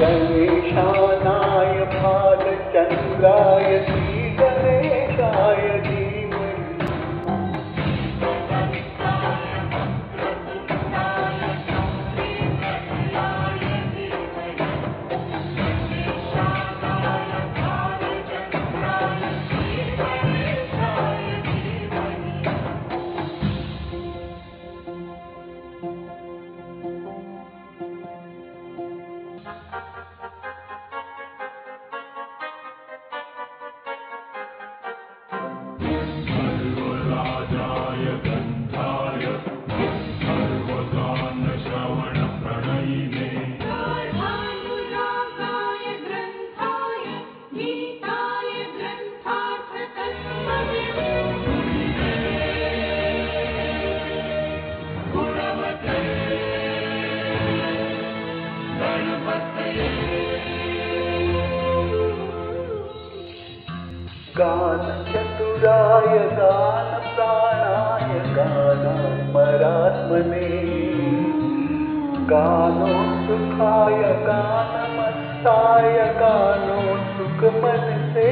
गणेशानाय बालचन्द्राय श्रीगणेशाय गानचतुराय गानप्राणाय गानात्मरात्मने गानोत्सुकाय गानमस्ताय गानोत्सुकमनसे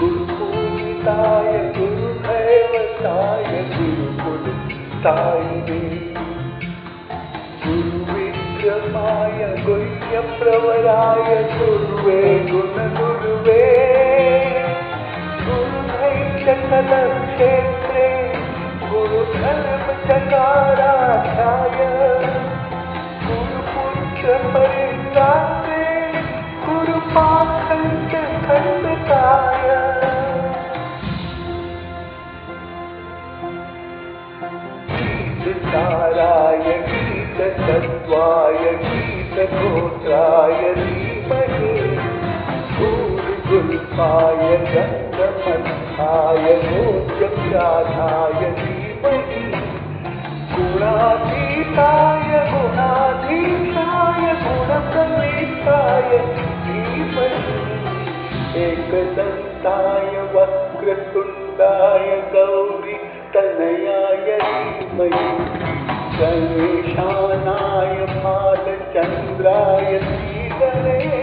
गुरुपूजिताय गुरुदैवताय गुरुकुलस्थायिने। गुरुविक्रमाय गुह्यप्रवराय गुरुवे गीतसाराय गीतसत्त्वाय गीतगोत्राय धीमहि गुरुगुल्पाय गङ्गमन्थाय गोत्रव्याधाय धीमहि गुणातीताय गुणप्रवेशाय धीमहि एकदन्ताय वक्रतुण्डाय गौरी तनयाय धीमहि। गणेशानाय बालचन्द्राय धीमहि